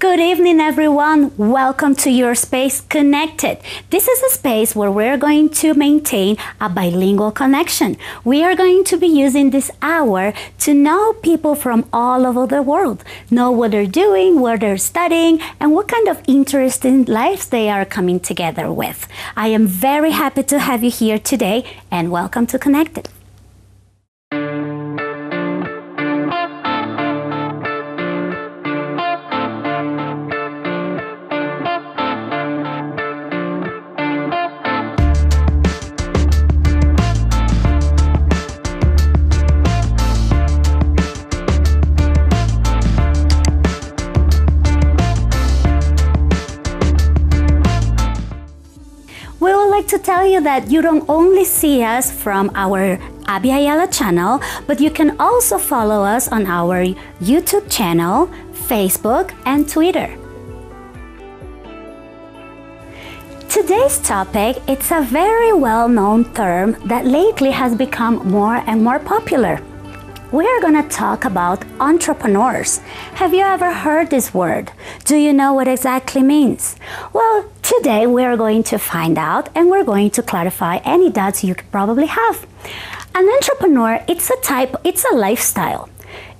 Good evening, everyone. Welcome to Your Space Connected. This is a space where we're going to maintain a bilingual connection. We are going to be using this hour to know people from all over the world, know what they're doing, where they're studying, and what kind of interesting lives they are coming together with. I am very happy to have you here today, and welcome to Connected. Like to tell you that you don't only see us from our Abya Yala channel, but you can also follow us on our YouTube channel, Facebook, and Twitter. Today's topic it's a very well-known term that lately has become more and more popular. We are going to talk about entrepreneurs. Have you ever heard this word? Do you know what exactly means? Well, today we are going to find out and we're going to clarify any doubts you probably have. An entrepreneur, it's a type, it's a lifestyle.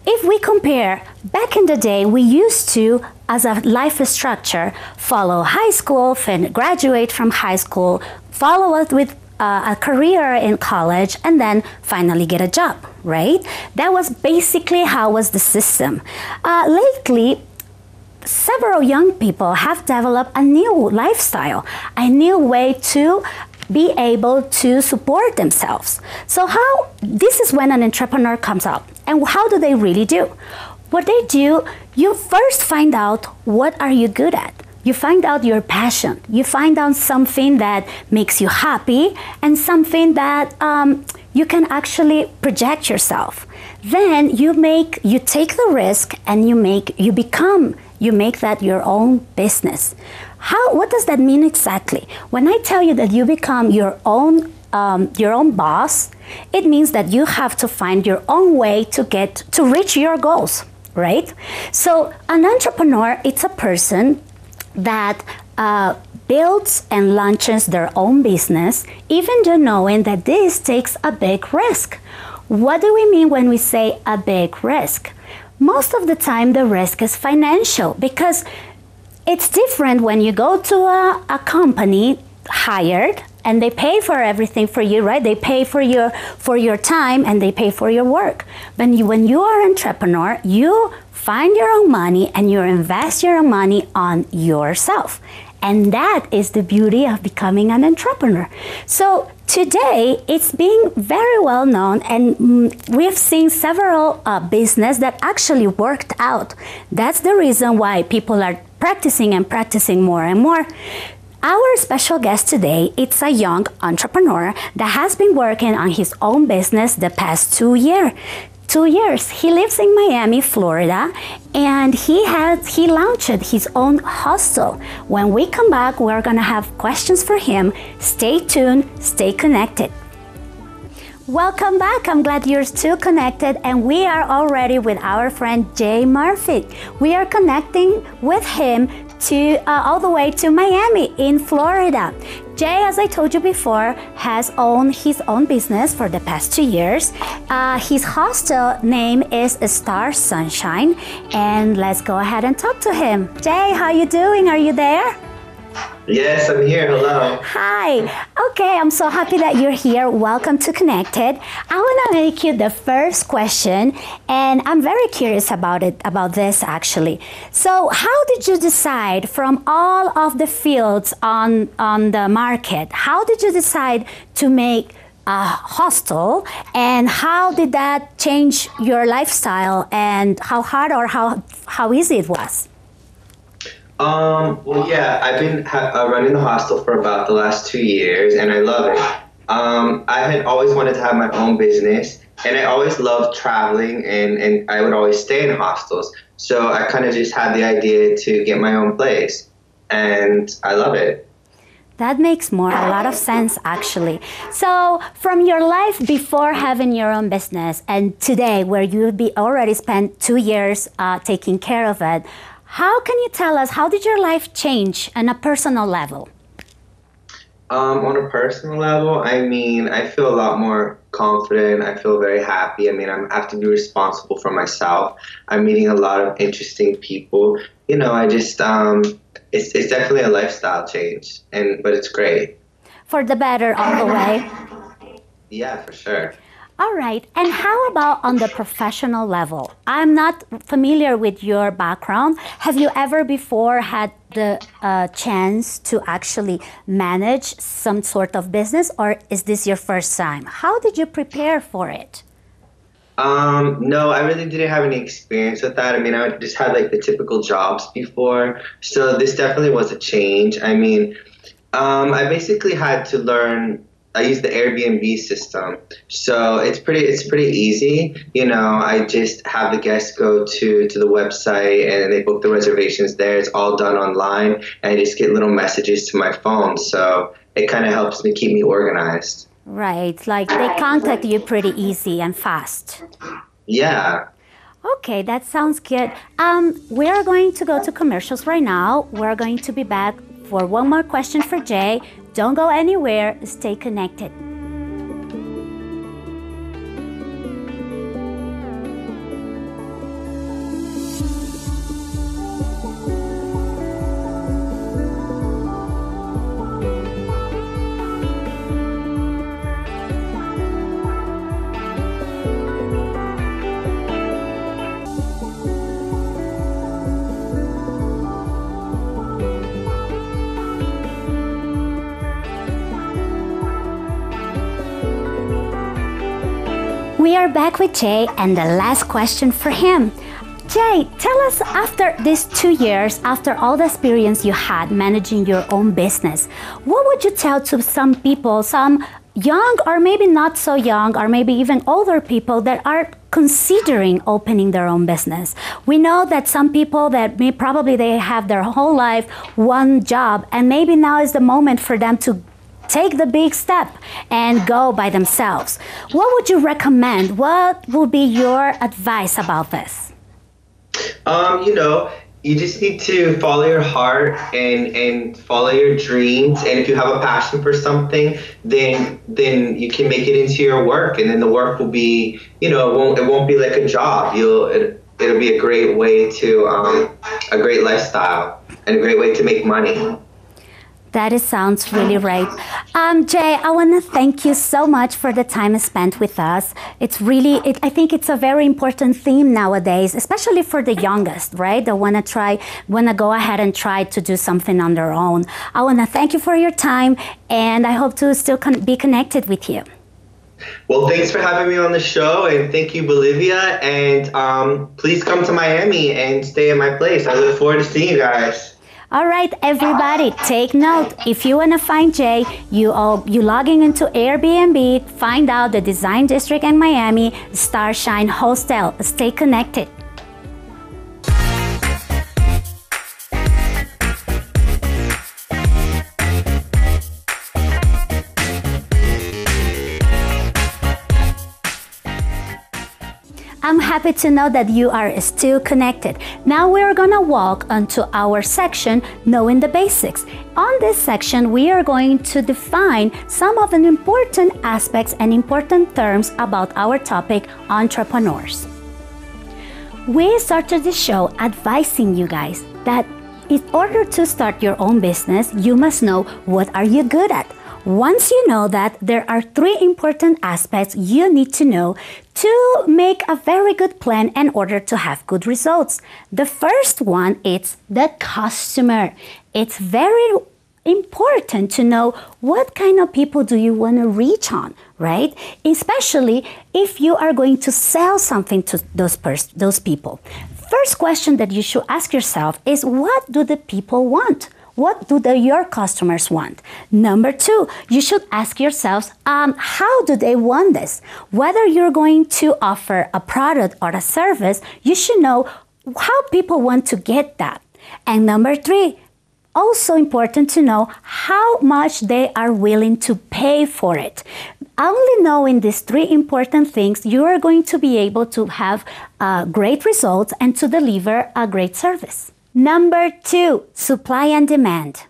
If we compare back in the day, we used to, as a life structure, follow high school, graduate from high school, follow it with uh, a career in college, and then finally get a job, right? That was basically how was the system. Uh, lately, several young people have developed a new lifestyle, a new way to be able to support themselves. So how this is when an entrepreneur comes up. And how do they really do? What they do, you first find out what are you good at. You find out your passion. You find out something that makes you happy and something that um, you can actually project yourself. Then you make you take the risk and you make you become you make that your own business. How what does that mean exactly? When I tell you that you become your own um, your own boss, it means that you have to find your own way to get to reach your goals, right? So an entrepreneur, it's a person that uh, builds and launches their own business, even though knowing that this takes a big risk. What do we mean when we say a big risk? Most of the time, the risk is financial because it's different when you go to a, a company hired and they pay for everything for you right they pay for your for your time and they pay for your work but you, when you are an entrepreneur you find your own money and you invest your own money on yourself. And that is the beauty of becoming an entrepreneur. So today it's being very well known and mm, we've seen several uh, business that actually worked out. That's the reason why people are practicing and practicing more and more. Our special guest today is a young entrepreneur that has been working on his own business the past two years. Two years. He lives in Miami, Florida, and he has he launched his own hostel. When we come back, we're gonna have questions for him. Stay tuned, stay connected. Welcome back. I'm glad you're still connected, and we are already with our friend Jay Murphy. We are connecting with him to uh, all the way to Miami in Florida. Jay, as I told you before, has owned his own business for the past two years. Uh, his hostel name is Star Sunshine, and let's go ahead and talk to him. Jay, how you doing? Are you there? Yes, I'm here. Hello. Hi. Okay, I'm so happy that you're here. Welcome to Connected. I want to make you the first question, and I'm very curious about it, about this actually. So, how did you decide from all of the fields on on the market? How did you decide to make a hostel, and how did that change your lifestyle, and how hard or how how easy it was? Um, well, yeah, I've been ha- uh, running the hostel for about the last two years, and I love it. Um, I had always wanted to have my own business, and I always loved traveling, and, and I would always stay in hostels. So I kind of just had the idea to get my own place, and I love it. That makes more a lot of sense actually. So from your life before having your own business and today where you be already spent two years uh, taking care of it, How can you tell us how did your life change on a personal level? Um, on a personal level, I mean, I feel a lot more confident. I feel very happy. I mean, I'm, I have to be responsible for myself. I'm meeting a lot of interesting people. You know, I just, um, it's, it's definitely a lifestyle change, and but it's great. For the better all the way. Yeah, for sure. All right. And how about on the professional level? I'm not familiar with your background. Have you ever before had the uh, chance to actually manage some sort of business, or is this your first time? How did you prepare for it? Um, no, I really didn't have any experience with that. I mean, I just had like the typical jobs before. So this definitely was a change. I mean, um, I basically had to learn I use the Airbnb system, so it's pretty it's pretty easy. You know, I just have the guests go to to the website and they book the reservations there. It's all done online, and I just get little messages to my phone. So it kind of helps me keep me organized. Right, like they contact you pretty easy and fast. Yeah. Okay, that sounds good. Um, we are going to go to commercials right now. We're going to be back for one more question for Jay. Don't go anywhere, stay connected. We are back with Jay and the last question for him. Jay, tell us after these two years, after all the experience you had managing your own business, what would you tell to some people, some young or maybe not so young, or maybe even older people that are considering opening their own business? We know that some people that may probably they have their whole life one job, and maybe now is the moment for them to take the big step and go by themselves. What would you recommend? What would be your advice about this? Um, you know, you just need to follow your heart and and follow your dreams and if you have a passion for something then then you can make it into your work and then the work will be you know it won't it won't be like a job you'll it, it'll be a great way to um, a great lifestyle and a great way to make money that is, sounds really right. Um, Jay, I want to thank you so much for the time spent with us. It's really, it, I think it's a very important theme nowadays, especially for the youngest, right? That want to try, want to go ahead and try to do something on their own. I want to thank you for your time, and I hope to still con- be connected with you. Well, thanks for having me on the show, and thank you, Bolivia. And um, please come to Miami and stay at my place. I look forward to seeing you guys. All right, everybody, take note. If you want to find Jay, you all you logging into Airbnb, find out the Design District in Miami, Starshine Hostel. Stay connected. I'm happy to know that you are still connected. Now we're gonna walk onto our section, Knowing the Basics. On this section, we are going to define some of the important aspects and important terms about our topic, entrepreneurs. We started the show advising you guys that in order to start your own business, you must know what are you good at once you know that, there are three important aspects you need to know to make a very good plan in order to have good results. The first one is the customer. It's very important to know what kind of people do you want to reach on, right? Especially if you are going to sell something to those pers- those people. First question that you should ask yourself is what do the people want? What do the, your customers want? Number two, you should ask yourselves, um, how do they want this? Whether you're going to offer a product or a service, you should know how people want to get that. And number three, also important to know how much they are willing to pay for it. Only knowing these three important things, you are going to be able to have uh, great results and to deliver a great service. Number two, supply and demand.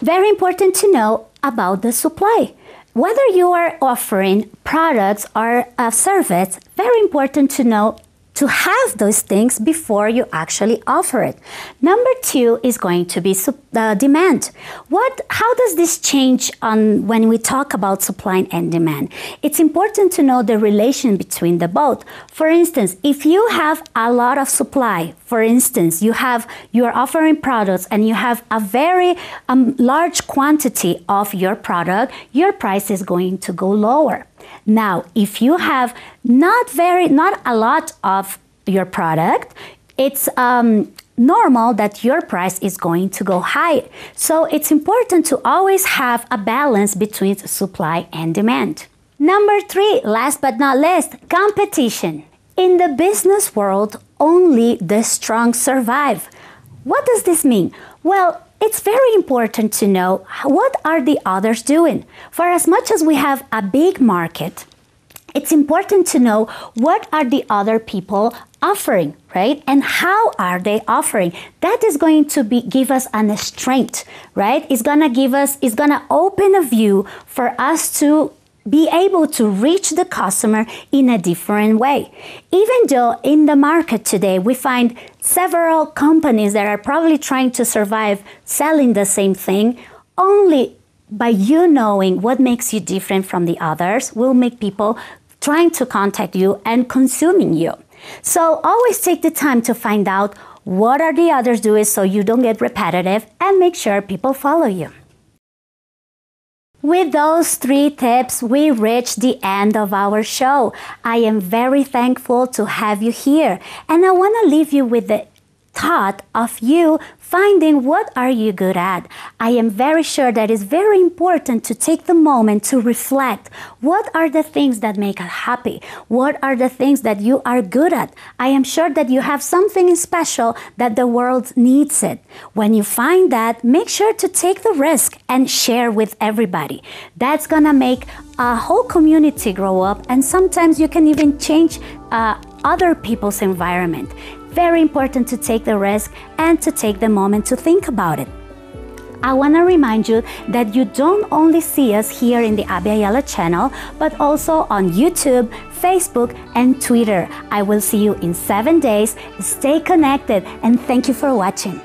Very important to know about the supply. Whether you are offering products or a service, very important to know to have those things before you actually offer it. Number two is going to be uh, demand. What, how does this change on when we talk about supply and demand? It's important to know the relation between the both. For instance, if you have a lot of supply, for instance, you have you are offering products and you have a very um, large quantity of your product, your price is going to go lower. Now, if you have not very, not a lot of your product, it's um, normal that your price is going to go high. So it's important to always have a balance between supply and demand. Number three, last but not least, competition. In the business world, only the strong survive. What does this mean? Well, it's very important to know what are the others doing. For as much as we have a big market, it's important to know what are the other people offering, right? And how are they offering? That is going to be give us an strength, right? It's gonna give us, it's gonna open a view for us to be able to reach the customer in a different way. Even though in the market today we find several companies that are probably trying to survive selling the same thing, only by you knowing what makes you different from the others will make people trying to contact you and consuming you. So always take the time to find out what are the others doing so you don't get repetitive and make sure people follow you. With those three tips, we reach the end of our show. I am very thankful to have you here, and I want to leave you with the thought of you finding what are you good at. I am very sure that it's very important to take the moment to reflect what are the things that make us happy? What are the things that you are good at? I am sure that you have something special that the world needs it. When you find that, make sure to take the risk and share with everybody. That's gonna make a whole community grow up and sometimes you can even change uh, other people's environment very important to take the risk and to take the moment to think about it. I want to remind you that you don't only see us here in the Abya Yala channel, but also on YouTube, Facebook, and Twitter. I will see you in seven days. Stay connected and thank you for watching.